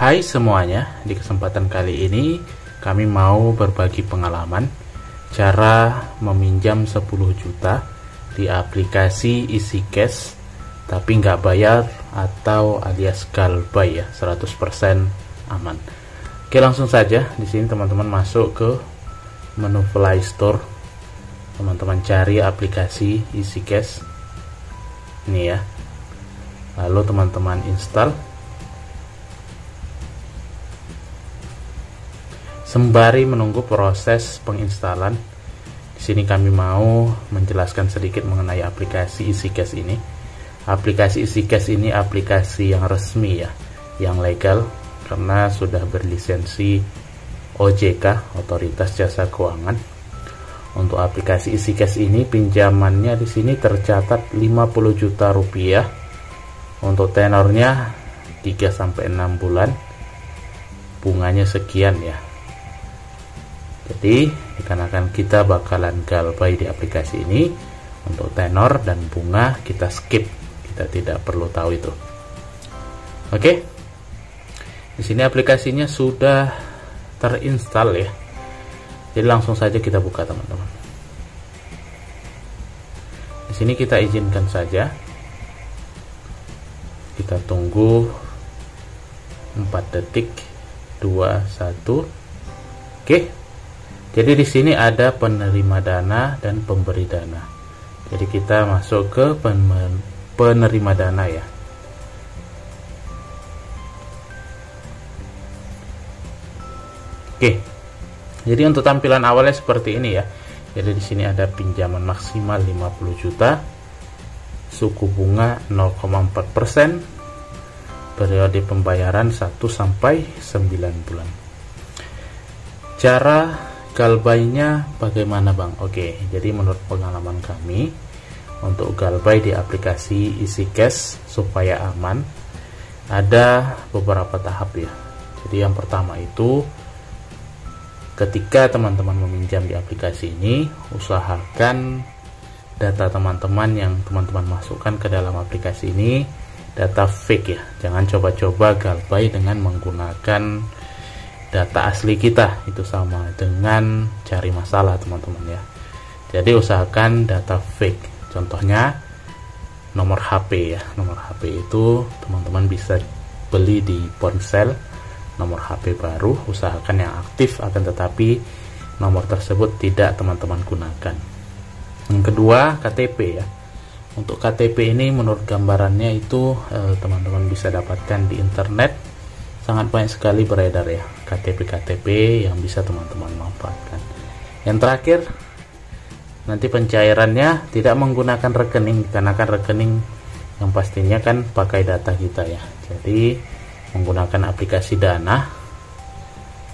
Hai semuanya, di kesempatan kali ini kami mau berbagi pengalaman cara meminjam 10 juta di aplikasi isi cash tapi nggak bayar atau alias galbay ya 100% aman. Oke langsung saja di sini teman-teman masuk ke menu Play Store. Teman-teman cari aplikasi isi cash. Ini ya. Lalu teman-teman install Sembari menunggu proses penginstalan, di sini kami mau menjelaskan sedikit mengenai aplikasi EasyCash ini. Aplikasi EasyCash ini aplikasi yang resmi ya, yang legal karena sudah berlisensi OJK, Otoritas Jasa Keuangan. Untuk aplikasi EasyCash ini pinjamannya di sini tercatat 50 juta rupiah. Untuk tenornya 3 sampai 6 bulan. Bunganya sekian ya jadi dikarenakan kita bakalan galbay di aplikasi ini untuk tenor dan bunga kita skip. Kita tidak perlu tahu itu. Oke? Di sini aplikasinya sudah terinstall ya. Jadi langsung saja kita buka teman-teman. Di sini kita izinkan saja. Kita tunggu 4 detik 2 1 oke jadi di sini ada penerima dana dan pemberi dana. Jadi kita masuk ke penerima dana ya. Oke. Jadi untuk tampilan awalnya seperti ini ya. Jadi di sini ada pinjaman maksimal 50 juta, suku bunga 0,4%, periode pembayaran 1 sampai 9 bulan. Cara galbainya bagaimana bang? Oke jadi menurut pengalaman kami untuk galbay di aplikasi isi cash supaya aman ada beberapa tahap ya. Jadi yang pertama itu ketika teman-teman meminjam di aplikasi ini usahakan data teman-teman yang teman-teman masukkan ke dalam aplikasi ini data fake ya. Jangan coba-coba galbay dengan menggunakan data asli kita itu sama dengan cari masalah teman-teman ya. Jadi usahakan data fake. Contohnya nomor HP ya. Nomor HP itu teman-teman bisa beli di ponsel nomor HP baru usahakan yang aktif akan tetapi nomor tersebut tidak teman-teman gunakan. Yang kedua KTP ya. Untuk KTP ini menurut gambarannya itu eh, teman-teman eh, bisa dapatkan di internet sangat banyak sekali beredar ya KTP-KTP yang bisa teman-teman manfaatkan. Yang terakhir nanti pencairannya tidak menggunakan rekening dikarenakan rekening yang pastinya kan pakai data kita ya. Jadi menggunakan aplikasi dana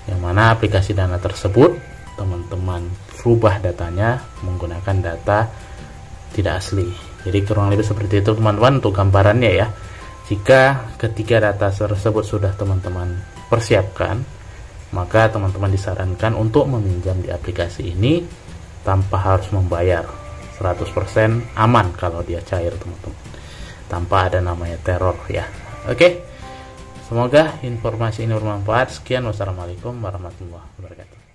yang mana aplikasi dana tersebut teman-teman rubah datanya menggunakan data tidak asli. Jadi kurang lebih seperti itu teman-teman untuk gambarannya ya jika ketiga data tersebut sudah teman-teman persiapkan, maka teman-teman disarankan untuk meminjam di aplikasi ini tanpa harus membayar. 100% aman kalau dia cair teman-teman. Tanpa ada namanya teror ya. Oke? Semoga informasi ini bermanfaat. Sekian. Wassalamualaikum warahmatullahi wabarakatuh